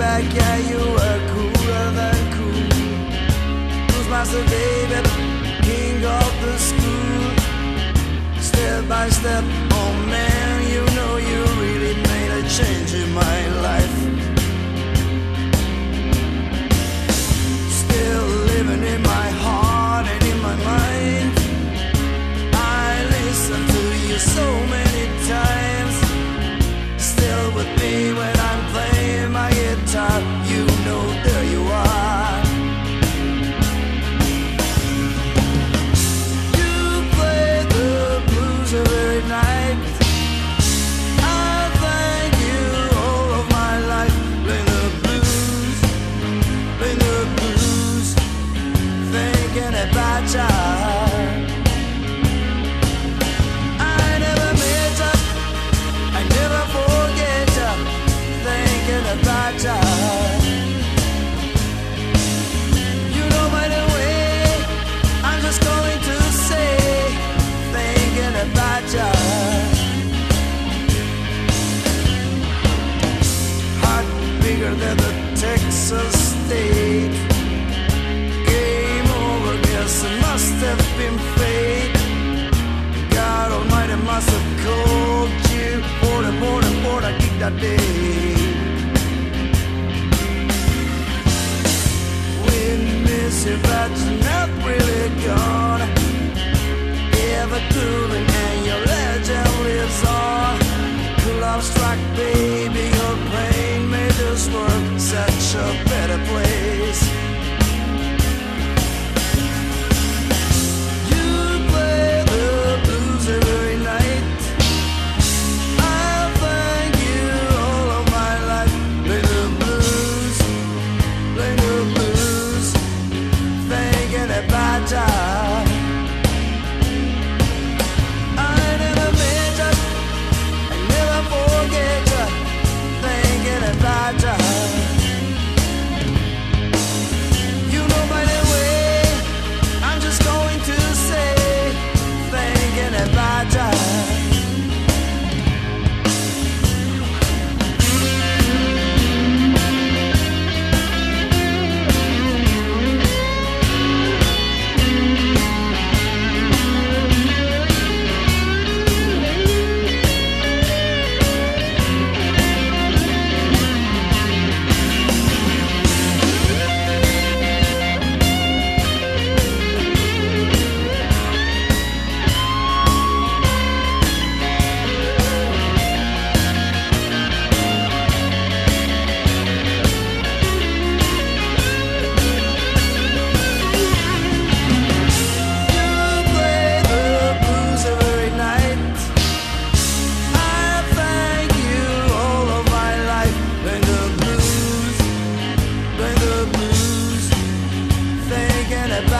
back, yeah, you were cooler than cool. Who's master, baby, king of the school? Step by step, oh man, you know you really made a change in my life. Still living in my heart and in my mind. I listen to you so many bigger than the Texas state. And port and port, I that day.